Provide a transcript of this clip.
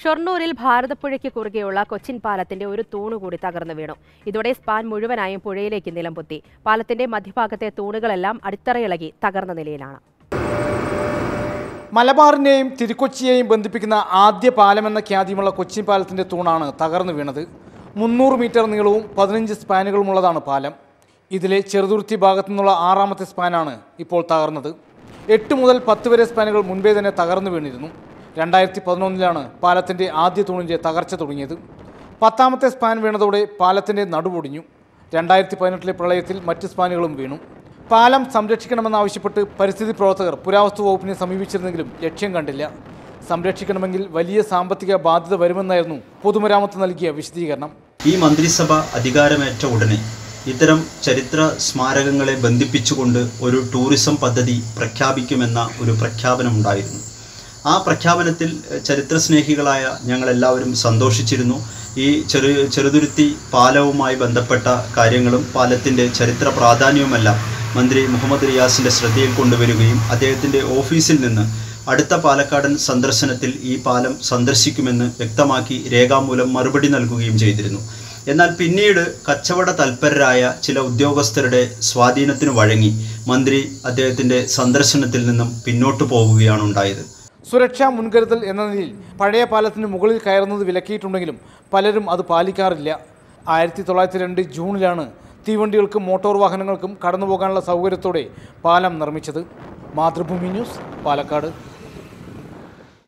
ഷൊർണൂരിൽ ഭാരതപ്പുഴയ്ക്ക് കുറുകെയുള്ള കൊച്ചിൻ പാലത്തിന്റെ ഒരു തൂണ് കൂടി തകർന്നു വീണു. ഇതോടെ സ്പാൻ മുഴുവനായും പുഴയിലേക്ക് നിലംപൊത്തി. പാലത്തിന്റെ മധ്യഭാഗത്തെ തൂണുകളെല്ലാം അടിത്തറയിളകി തകർന്ന നിലയിലാണ്. മലബാറിനെയും തിരുക്കൊച്ചിയെയും ബന്ധിപ്പിക്കുന്ന ആദ്യ പാലമെന്ന ഖ്യാതിയുമുള്ള കൊച്ചിൻ പാലത്തിന്റെ തൂണാണ് തകർന്നു വീണത്. മുന്നൂറ് മീറ്റർ നീളവും പതിനഞ്ച് സ്പാനുകളുമുള്ളതാണ് പാലം. ഇതിലെ ചെറുതുരുത്തി ഭാഗത്തു നിന്നുള്ള ആറാമത്തെ സ്പാനാണ് ഇപ്പോൾ തകർന്നത്. എട്ട് മുതൽ പത്ത് വരെ സ്പാനുകൾ മുൻപേ തന്നെ തകർന്നു വീണിരുന്നു. രണ്ടായിരത്തി പതിനൊന്നിലാണ് പാലത്തിന്റെ ആദ്യ തൂണിന്റെ തകർച്ച തുടങ്ങിയത്. പത്താമത്തെ സ്പാൻ വീണതോടെ പാലത്തിന്റെ നടുപൊടിഞ്ഞു. രണ്ടായിരത്തി പതിനെട്ടിലെ പ്രളയത്തിൽ മറ്റ് സ്പാനുകളും വീണു. പാലം സംരക്ഷിക്കണമെന്നാവശ്യപ്പെട്ട് പരിസ്ഥിതി പ്രവർത്തകർ പുരാവസ്തു വകുപ്പിനെ സമീപിച്ചിരുന്നെങ്കിലും ലക്ഷ്യം കണ്ടില്ല. സംരക്ഷിക്കണമെങ്കിൽ വലിയ സാമ്പത്തിക ബാധ്യത വരുമെന്നായിരുന്നു പൊതുമരാമത്ത് നൽകിയ വിശദീകരണം. ഈ മന്ത്രിസഭ അധികാരമേറ്റ ഉടനെ ഇത്തരം ചരിത്ര സ്മാരകങ്ങളെ ബന്ധിപ്പിച്ചുകൊണ്ട് ഒരു ടൂറിസം പദ്ധതി പ്രഖ്യാപിക്കുമെന്ന ഒരു പ്രഖ്യാപനം പ്രഖ്യാപനമുണ്ടായിരുന്നു. ആ പ്രഖ്യാപനത്തിൽ ചരിത്ര ചരിത്രസ്നേഹികളായ ഞങ്ങളെല്ലാവരും സന്തോഷിച്ചിരുന്നു. ഈ ചെറു ചെറുതുരുത്തി പാലവുമായി ബന്ധപ്പെട്ട കാര്യങ്ങളും പാലത്തിന്റെ ചരിത്ര പ്രാധാന്യവുമെല്ലാം മന്ത്രി മുഹമ്മദ് റിയാസിന്റെ ശ്രദ്ധയിൽ കൊണ്ടുവരികയും അദ്ദേഹത്തിന്റെ ഓഫീസിൽ നിന്ന് അടുത്ത പാലക്കാടൻ സന്ദർശനത്തിൽ ഈ പാലം സന്ദർശിക്കുമെന്ന് വ്യക്തമാക്കി രേഖാമൂലം മറുപടി നൽകുകയും ചെയ്തിരുന്നു. എന്നാൽ പിന്നീട് കച്ചവട തൽപരരായ ചില ഉദ്യോഗസ്ഥരുടെ സ്വാധീനത്തിന് വഴങ്ങി മന്ത്രി അദ്ദേഹത്തിന്റെ സന്ദർശനത്തിൽ നിന്നും പിന്നോട്ടു പോവുകയാണ് ഉണ്ടായത്. സുരക്ഷാ മുൻകരുതൽ എന്ന നിലയിൽ പഴയ പാലത്തിന് മുകളിൽ കയറുന്നത് വിലക്കിയിട്ടുണ്ടെങ്കിലും പലരും അത് പാലിക്കാറില്ല. ആയിരത്തി തൊള്ളായിരത്തി രണ്ട് ജൂണിലാണ് തീവണ്ടികൾക്കും മോട്ടോർ വാഹനങ്ങൾക്കും കടന്നു പോകാനുള്ള സൗകര്യത്തോടെ പാലം നിർമ്മിച്ചത്. മാതൃഭൂമി ന്യൂസ് പാലക്കാട്.